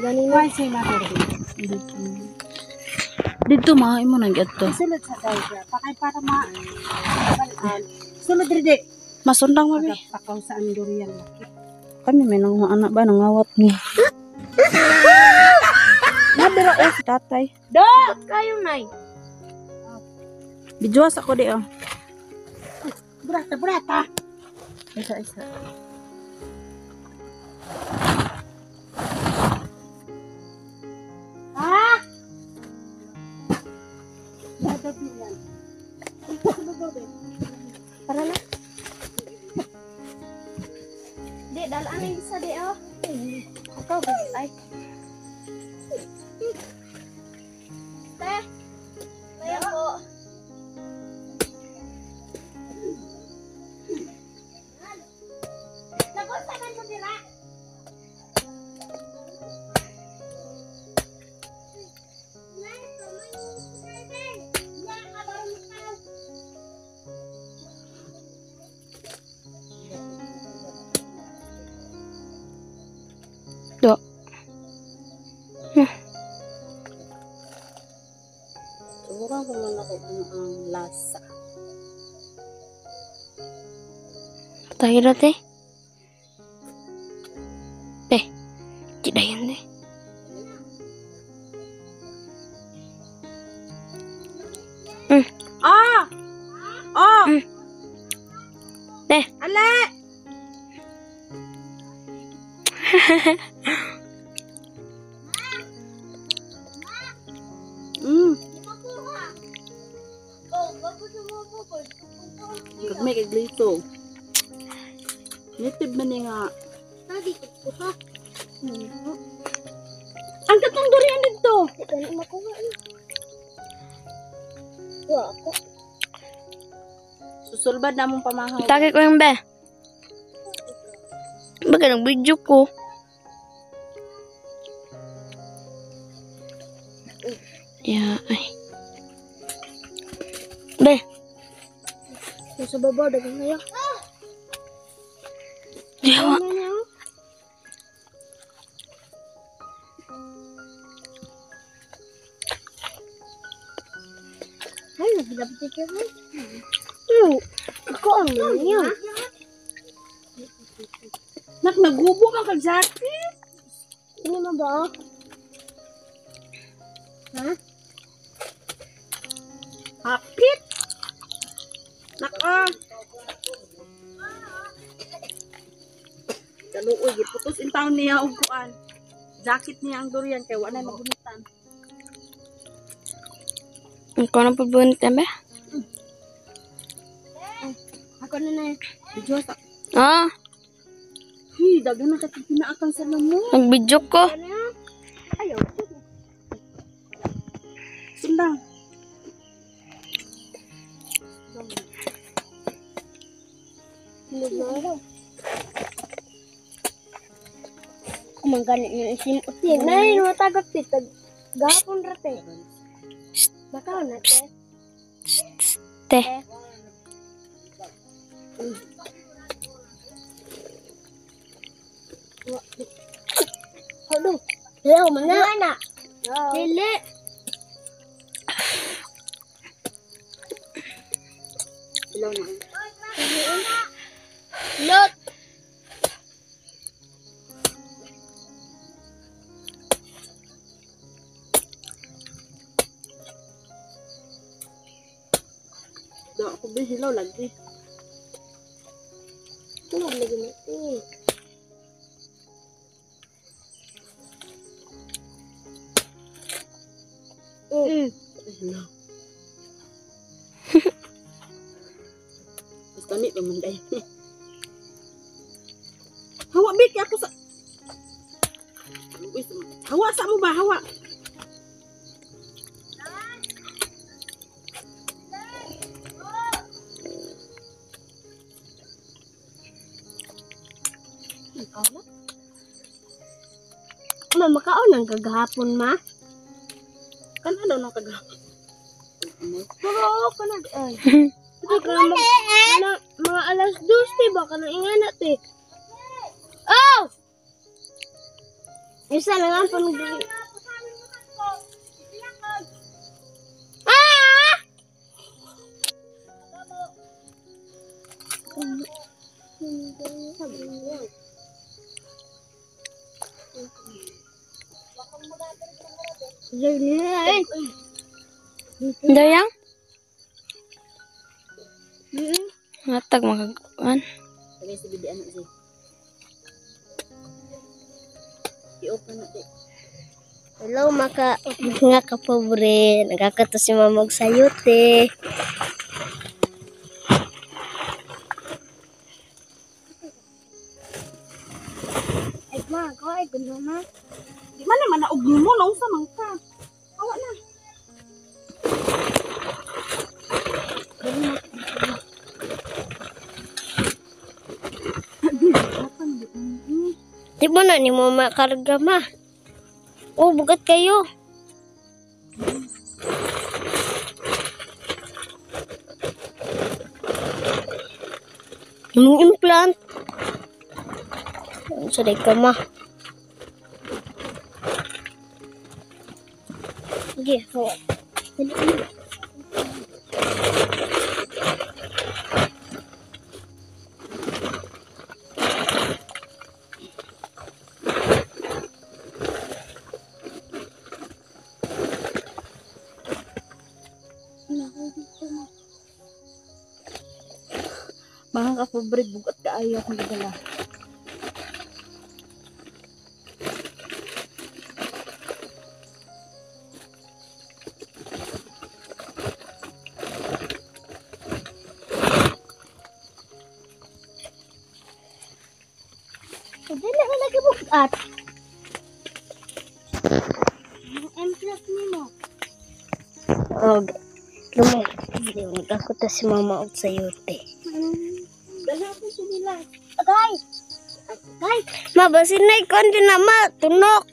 Ganin na si Maturi. Dito ma imo nang gadto. Sulod sa tayo siya. Pakay para ma... Sulod rin Masundang mabi. Pakaw sa andurian. Kami may nang anak ba nangawat ni. Nabira o si tatay. Dok! Kayo, Nay. Bijuas ako di oh. Brata, brata. Isa isa. Para na. Di, dalaan na isa di, oh. Ako, ay. Ako kung ang lasa. Tayo na, dito. Dali makuha ni. Wa ako. Susulbad na mong pamahaw. Itake ko yung be. Baga nag-video ko. Yeah, ay. Be, Sa baba dagang ngayon. diwa. Ka ba? Hmm. Ako ang. Nak, nagubo man kag jacket. Ano mo ba? Ha? Hapit. Nak, ah. Kaluoy, giputos in town niya og kuan. Jacket niya ang durian kay wala na mabunutan. Ikaw na pabunit na be? Ako na na. Video sa Ah, Hi, dagan na katong pinaakang sa lamo. nag-video ko. Ayaw. Sundang. Ano Kumanggan yung isim uti. Nay, matagot tita. Gapon rate. Bakaw na te. Te. Halo. Hello, mga anak. Dili. Ilaw na. Lot. Do ako ba hilaw lagi. Ano lagi na Ma, makaon ang kagahapon, ma. Kan ano nang kaga? Pero ako na, ay. Hindi ka na mag, kana, mga alas 12, ba? Kana ingana, te. Oh! Isa lang ang panagdali. Ah! Ay! Dayang? Mm. Matag makagawan. Sabi sa bibi ano si. I-open natin. Hello, maka mga kapobre. Nagkakato si mamag sayote. Ay, ma, ko ay gulo ma. Di man naman naugno mo nung sa Di mo na ni mo makarga ma. Oh, bugat kayo. Yung implant. Sorry ka ma. Sige, ho. Dali, dali. Mga kapobre, bugat ka ayaw kong dala. Dali na lagi bugat. Ang implant ni mo. Oh, lumay. Hindi nagkakuta si mama og sayote. Agay! Mabasin na ikon din na ma. Tunok!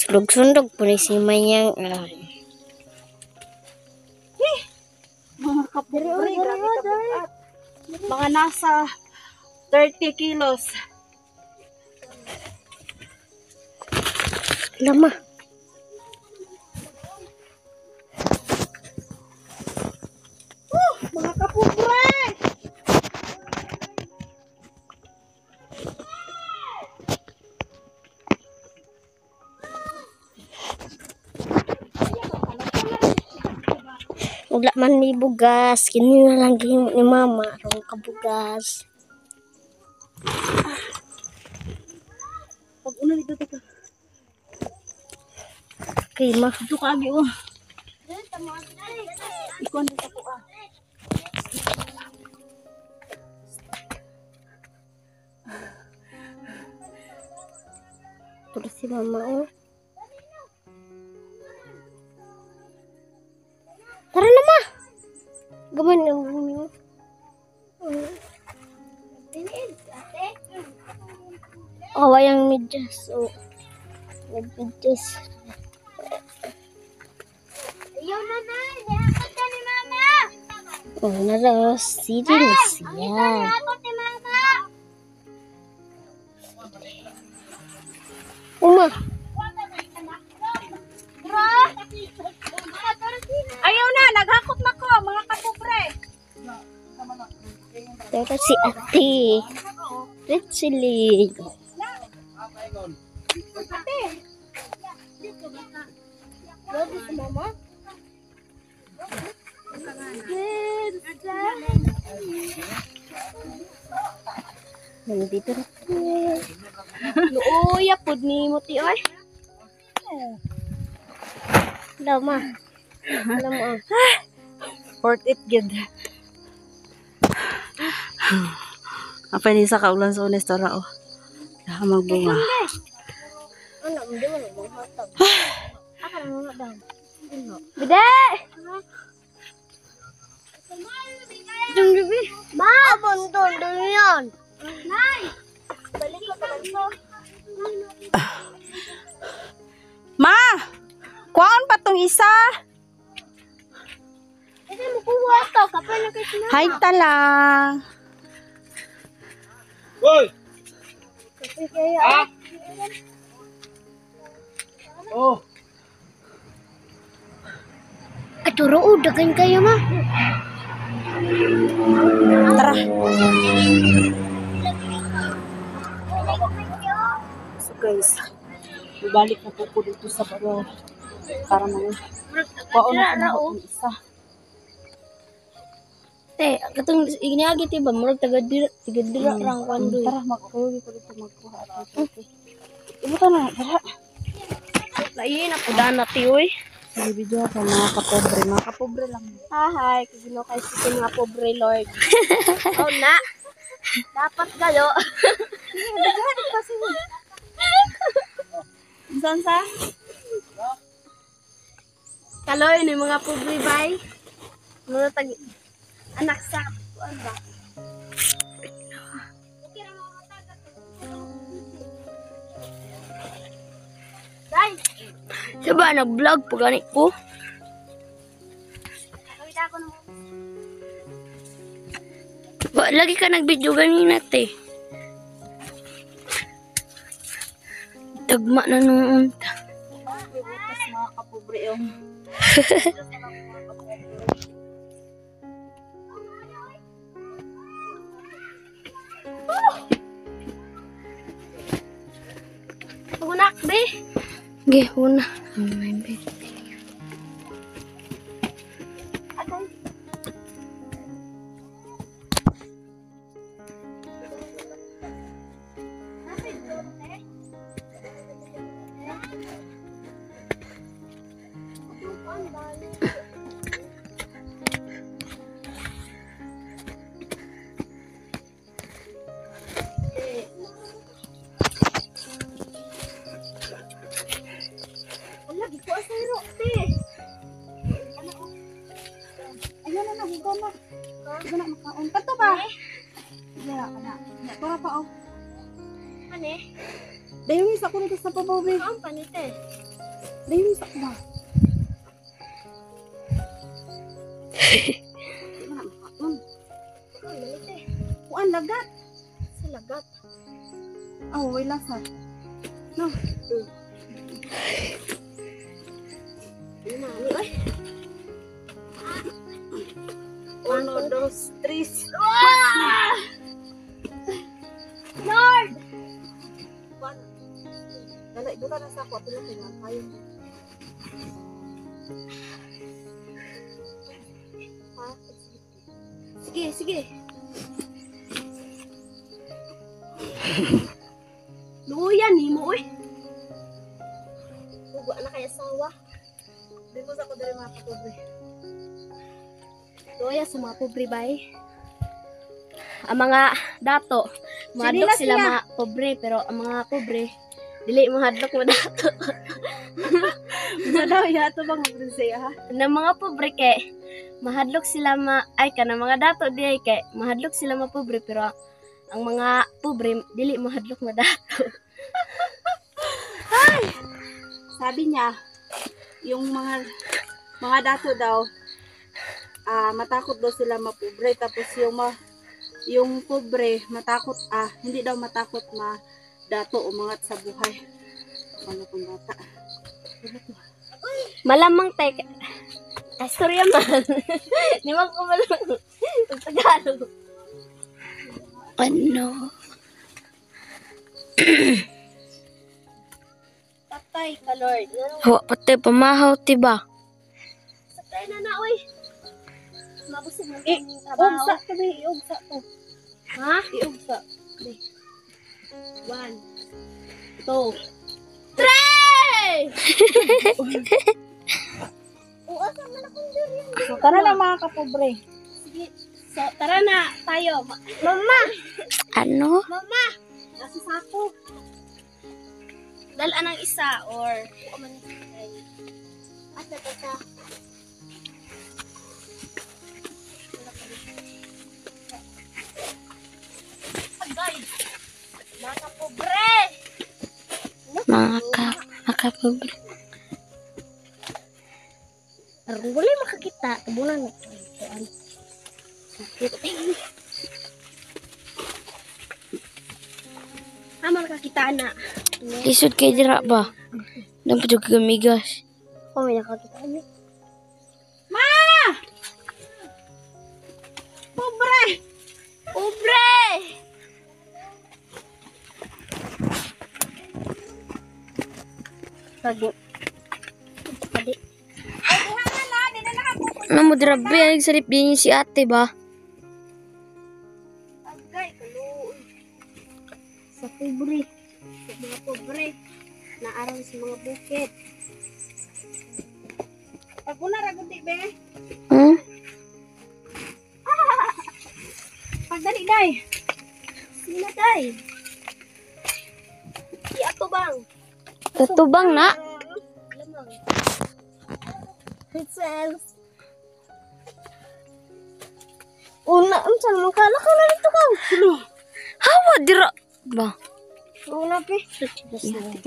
Sundog-sundog po ni si Mayang. bugat. Mga nasa 30 kilos. Lama. Mga kapobre! Wala man ni bugas. Kini na lang ni mama. Arong kabugas. Pag una dito dito. Okay, ma. Dito ka agi oh. Ikaw na ako ah. Tulad si mama, oh. Tara na, ma! Gaman ang bumi mo. Oh, wayang medyas. Oh. Nagmedyas. Ayaw na na! Dihakot ka ni mama! Oh, naros. Siri na siya. ni mama! Uma. Ayaw na, naghakot na ko, mga kapobre. Tara si ate. Ritzilig. Nandito na. Luoya pud ni mo ti oy. Daw ma. Alam mo. ah. Port it gid. Apa ni sa kaulan sa unes tara oh. Laha magbunga. Ano, hindi mo na bang hatag. Aka na mga daw. Bide! Itong gabi. Ma! Abon doon, doon yan. Nay! Balik ko, balik ko. Ma! Kuhaan pa tong isa. Kasi mo kuha to, kapal na kayo na. Hay ta lang. Hoy! Kasi kaya, Oh, Ay, turo, dagan kayo ma. Tara. Guys, balik na po po dito sa baro para mga kuhaan na po tong isa. Te, katong iniagi ti ba murag taga dira, taga dira rang kwando. Tara, magkuha ko dito magkuha. Ibutan na, tara. Lain ako dana ti oy. Video ako mga kapobre, mga kapobre lang. Hi, kagino kay sa mga pobre lord. oh na. Dapat galo. Saan sa? Kaloy ni mga pobre bay. Mga tag anak sa kuan ba? Dai, Diba, nag-vlog pa ganit ko? lagi ka nag-video ganina, te. Tagma na nung unta. Bukas mga kapobre yung. Pugunak, be. Ge, una. Ano may bed? Sa pa ni te. Dahil yung isa ko ba? Kuan lagat. Sa lagat. Oh, way lasa. No. Ano oy. Uno, dos, tres. Ah! Dala, ibuta na sa ako. Pila kaya kayo. Ha? Sige, sige. Luya ni mo, oy. Tuwa na kaya sawa. Di mo sa ko dali mga kapobre. Luya sa mga pobre bay. Ang mga dato, Sinilas sila niya. mga pobre, pero ang mga pobre, dili mahadlok mo dato. Sa daw, yato bang magdusay ha? ng mga pobre kay mahadlok sila ma ay ka ng mga dato di ay kay mahadlok sila ma pobre pero ang mga pobre dili mahadlok ma dato. Sabi niya, yung mga mga dato daw, ah matakot daw sila mapobre. Tapos yung ma, yung pobre, matakot, ah, hindi daw matakot ma dato umangat sa buhay. Ano pang bata? Malamang te ay storya man. Di man ko malamang Ang Tagalog. Ano? Patay ka Lord. Hawa pati, pamahaw, tiba. Patay na na oy. Mabusog na Eh, kami trabaho. Ugsa to, be. Iugsa to. Ha? Iugsa. One. Two. Three! Oo, asa man akong durian. So, tara na mga kapobre. Sige. So, tara na tayo. Ma- Mama! Ano? Mama! Nasa sako. Dalaan ng isa or man Asa makapobre. Arong wala makakita. Tabunan na. Sakit. Ah, makakita na. Lisod kay dira ba? Nang pa gamigas. Oh, may nakakita Pagi. Pagi. Ay, diha na na. Di na nakapupunta. Ano mo drabe ay sarip din si ate ba?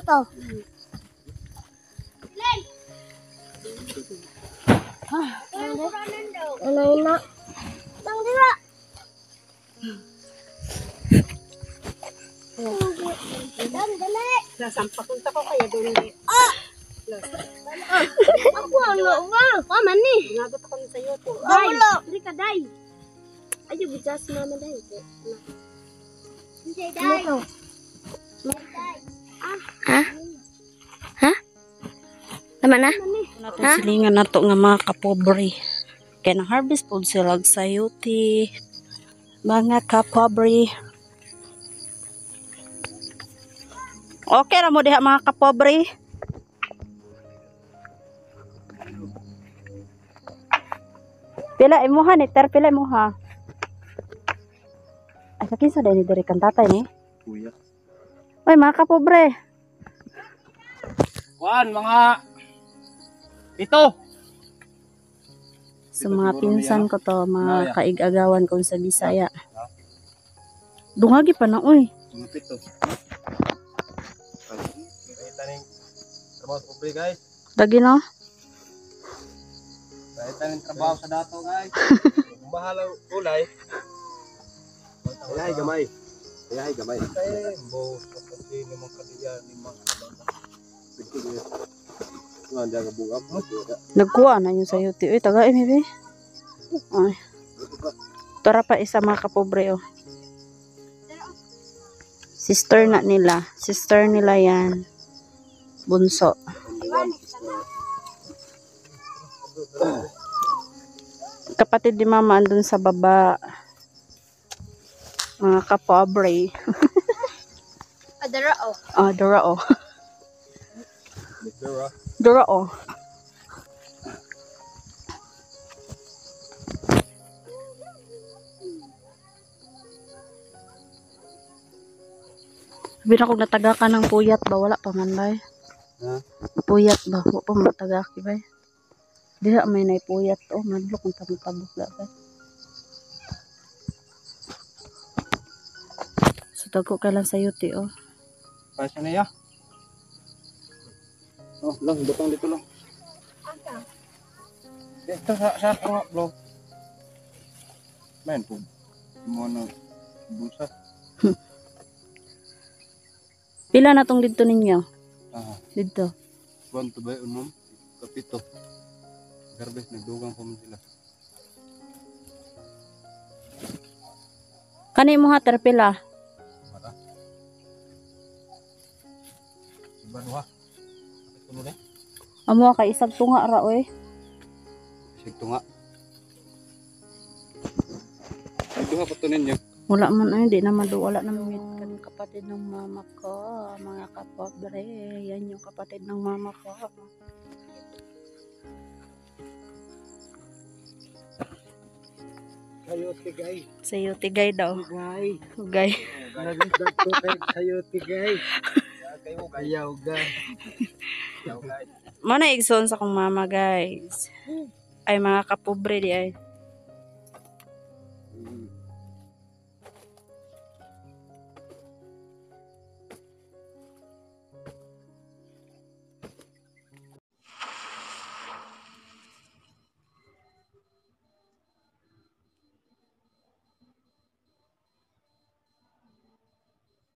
Wato. Ano yun na? Tang dira. Dan, dali. Nasampak unta ko kaya doon di. Ako ano ba? Kaman ni. Nagot ako sa iyo to. Day, dili ka day. Ayo bijas mama day. Hindi day. Tama na? Nato silingan nato nga mga kapobre. Kaya nang harvest food sila sayuti. Mga kapobre. Okay ra mo diha mga kapobre. Pila imuha ni ter pila imuha. Ay sa kinsa dai ni diri kan tatay ni? Kuya. Oy mga kapobre. Juan, mga ito. Sa mga pinsan ko to, mga kaig-agawan ko sa Bisaya. Dungagi pa na. Mga pito. Nakita ng trabaho sa guys. Lagi no? Nakita ng trabaho sa dato guys. Kung bahala ulay. Ayahay gamay. Ayahay gamay. Ay, boss. Kapag ni mga kaliyan Nagkuha na yun sa yuti. Uy, tagain, maybe. Ay. Tara pa isa mga kapobre, oh. Sister na nila. Sister nila yan. Bunso. Kapatid ni mama andun sa baba. Mga kapobre. Adara oh. Ah, Dora, oh. Mr. Dora, oh. Sabi na kung nataga ka ng puyat ba, wala pa man ba? Ha? Puyat ba? Wala pa mataga ki ba? Diha may nay puyat oh, madlok kung tabok-tabok la ba. So, Dagko ka lang sa yuti, oh. Pasya na ya. Oh, lang, butang dito lang. Dito sa sa ako nga, bro. Men, po. Mo na bulsa. Pila na tong dito ninyo? Ah, Dito. kuan to ba unom? Kapito. Garbes nagdugang pa man sila. Kani mo ha, pila? Mara. Iba na Amo ka isang tunga ra, oy. Sig tunga. Duha pa to ninyo. Wala man ay, di naman do, wala naman yun. Kan kapatid ng mama ko, mga kapobre. Yan yung kapatid ng mama ko. Kayo tigay. Sa yuti gay daw. Gay. Gay. Nagdad ko kay kayo tigay. Kayo kayaw gay. Mana igsoon sa kong mama, guys. Ay, mga kapobre di ay.